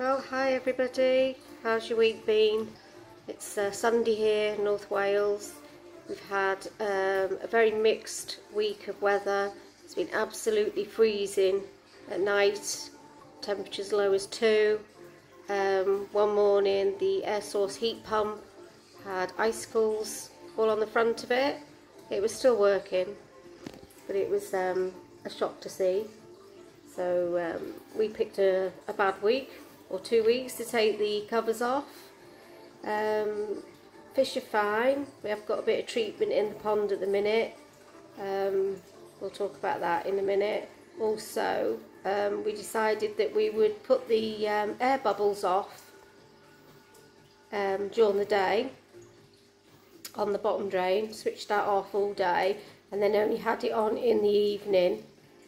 Well, hi everybody. How's your week been? It's uh, Sunday here in North Wales. We've had um, a very mixed week of weather. It's been absolutely freezing at night, temperatures low as 2. Um, one morning the air source heat pump had icicles all on the front of it. It was still working, but it was um, a shock to see. So um, we picked a, a, bad week or two weeks to take the covers off. Um, fish are fine. We have got a bit of treatment in the pond at the minute. Um, we'll talk about that in a minute. Also, um, we decided that we would put the um, air bubbles off um, during the day on the bottom drain, switched that off all day and then only had it on in the evening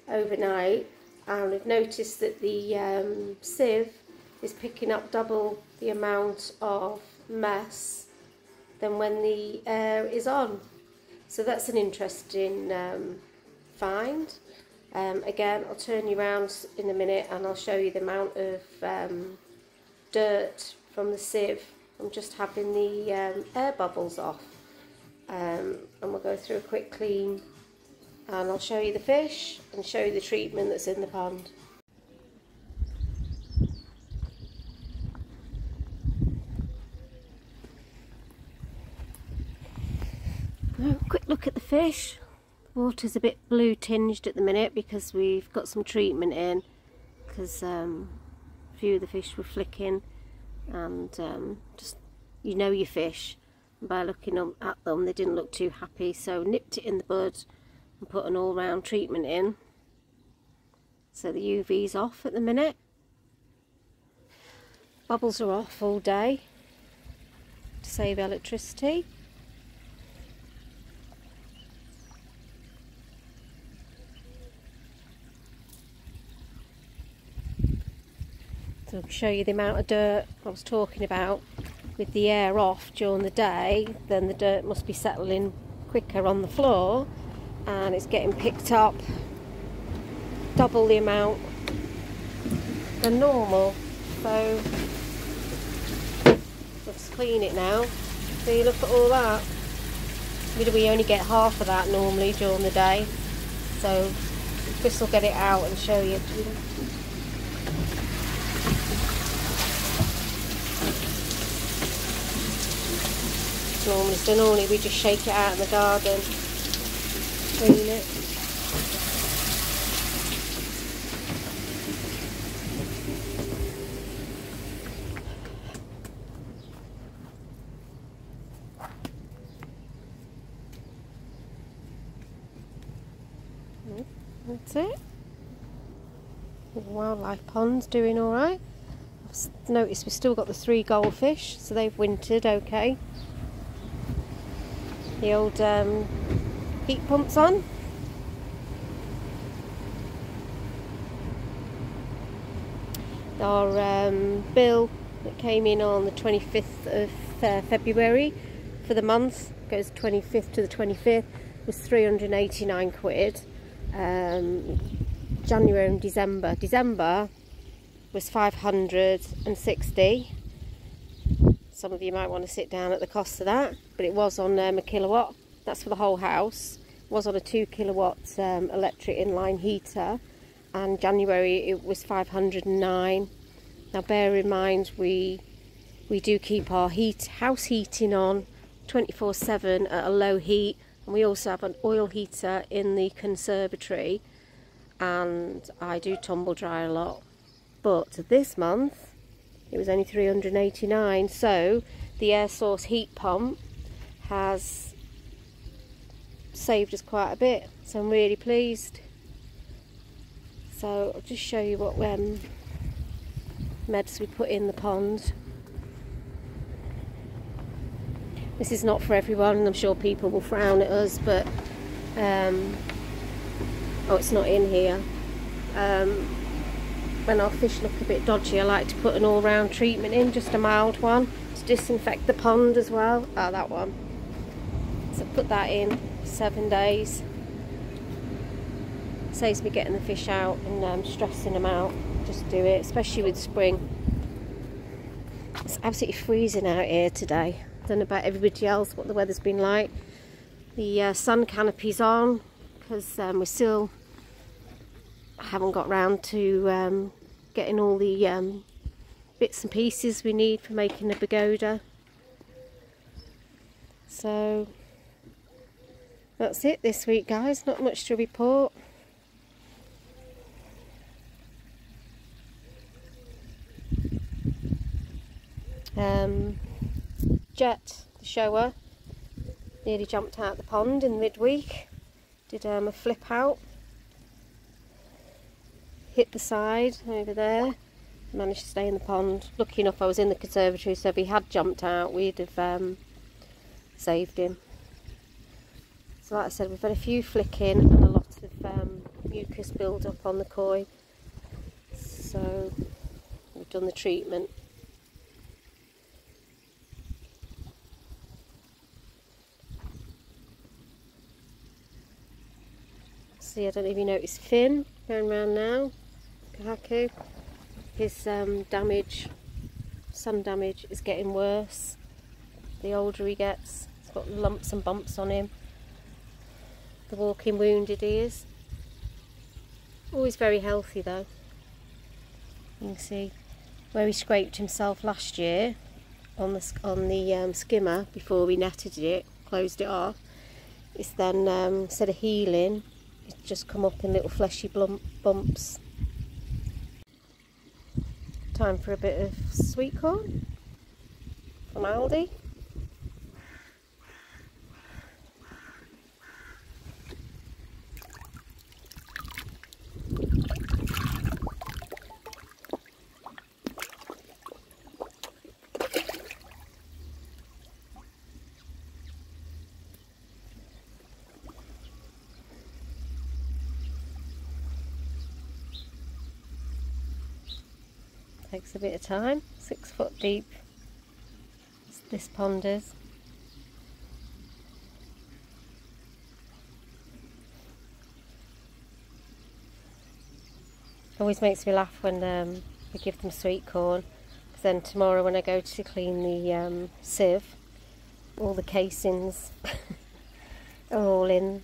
overnight and we've noticed that the um, sieve is picking up double the amount of mess than when the air is on. So that's an interesting um, find. Um, again, I'll turn you around in a minute and I'll show you the amount of um, dirt from the sieve I'm just having the um, air bubbles off. Um, and we'll go through a quick clean and I'll show you the fish and show you the treatment that's in the pond. Now, quick look at the fish. Water's a bit blue tinged at the minute because we've got some treatment in because um, a few of the fish were flicking and um, just you know your fish. By looking at them they didn't look too happy so nipped it in the bud and put an all-round treatment in. So the UV's off at the minute. Bubbles are off all day to save electricity I'll show you the amount of dirt I was talking about with the air off during the day then the dirt must be settling quicker on the floor and it's getting picked up double the amount than normal. So let's clean it now. So you look at all that. We only get half of that normally during the day. So Chris will get it out and show you normally normally we just shake it out in the garden clean it. That's it. Wildlife pond's doing alright. I've noticed we've still got the three goldfish, so they've wintered okay. The old um, heat pumps on. Our um, bill that came in on the 25th of uh, February for the month, goes 25th to the 25th, was 389 quid. Um, January and December. December was 560. Some of you might want to sit down at the cost of that, but it was on um, a kilowatt. That's for the whole house. It was on a 2 kilowatt um, electric inline heater. And January it was 509 now bear in mind we we do keep our heat house heating on 24/7 at a low heat. And we also have an oil heater in the conservatory. And I do tumble dry a lot. But this month it was only 389 so the air source heat pump has saved us quite a bit so I'm really pleased. So I'll just show you what um, meds we put in the pond. This is not for everyone I'm sure people will frown at us but um, oh it's not in here. Um, when our fish look a bit dodgy I like to put an all-round treatment in just a mild one to disinfect the pond as well. Oh that one so put that in seven days. Saves me getting the fish out and um, stressing them out. Just do it, especially with spring. It's absolutely freezing out here today. I don't know about everybody else what the weather's been like. The uh, sun canopy's on because um, we still haven't got round to um, getting all the um, bits and pieces we need for making the pagoda. So that's it this week guys, not much to report. Um, Jet, the Showa, nearly jumped out the pond in midweek. Did um, a flip out. Hit the side over there. Managed to stay in the pond. Lucky enough I was in the conservatory so if he had jumped out we'd have um, saved him. So like I said we've had a few flicking and a lot of um, mucus build up on the koi. So we've done the treatment. see, I don't know if you notice Finn going around now, Kohaku. His um, damage, sun damage is getting worse. The older he gets, he's got lumps and bumps on him. The walking wounded he is. Always very healthy though. You can see where he scraped himself last year on the on the um, skimmer before we netted it, closed it off. It's then um, instead of healing, it's just come up in little fleshy bumps. Time for a bit of sweet corn from Aldi. Takes a bit of time, six foot deep this pond is. Always makes me laugh when um, we give them sweet corn because then tomorrow when I go to clean the um, sieve all the casings are all in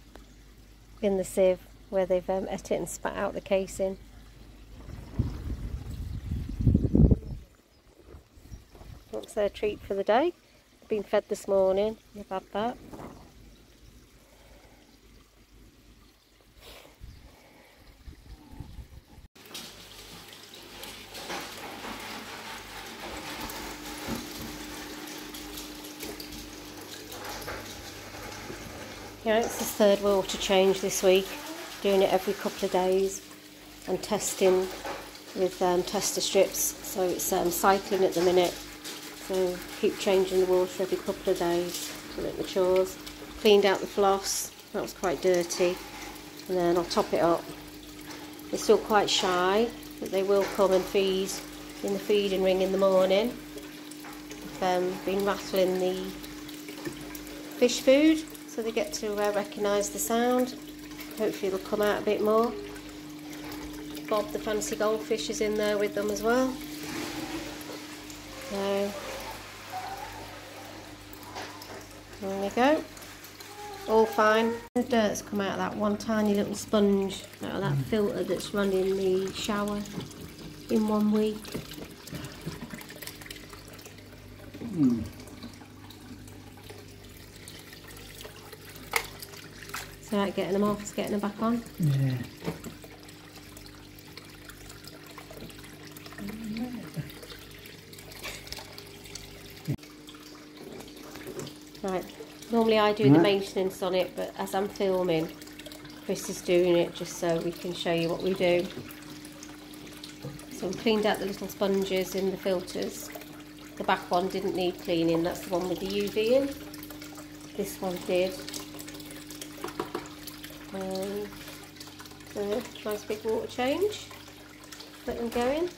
in the sieve where they've um, ate it and spat out the casing. That's their treat for the day. They've been fed this morning. They've had that. Yeah, it's the third water change this week, doing it every couple of days and testing with um, tester strips. So it's um, cycling at the minute so keep changing the water every couple of days till it matures. Cleaned out the floss, that was quite dirty. And then I'll top it up. They're still quite shy, but they will come and feed in the feeding ring in the morning. I've um, been rattling the fish food so they get to uh, recognise the sound. Hopefully they'll come out a bit more. Bob the fancy goldfish is in there with them as well. So There we go. All fine. The dirt's come out of that one tiny little sponge out of that filter that's running the shower in one week. Mm. So like getting them off, it's getting them back on? Yeah. Right, normally I do right. the maintenance on it, but as I'm filming, Chris is doing it just so we can show you what we do. So we cleaned out the little sponges in the filters. The back one didn't need cleaning, that's the one with the UV in. This one did. Um, so nice big water change. Let them go in.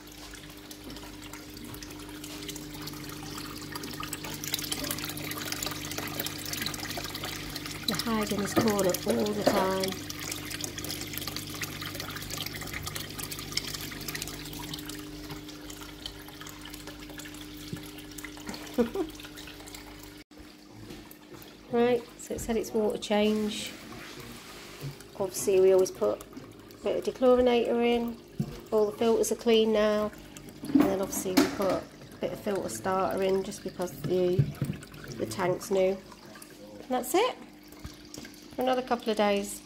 to in this corner all the time. right, so it's had its water change. Obviously we always put a bit of dechlorinator in. All the filters are clean now. And then obviously we put a bit of filter starter in just because the the tank's new. And that's it another couple of days.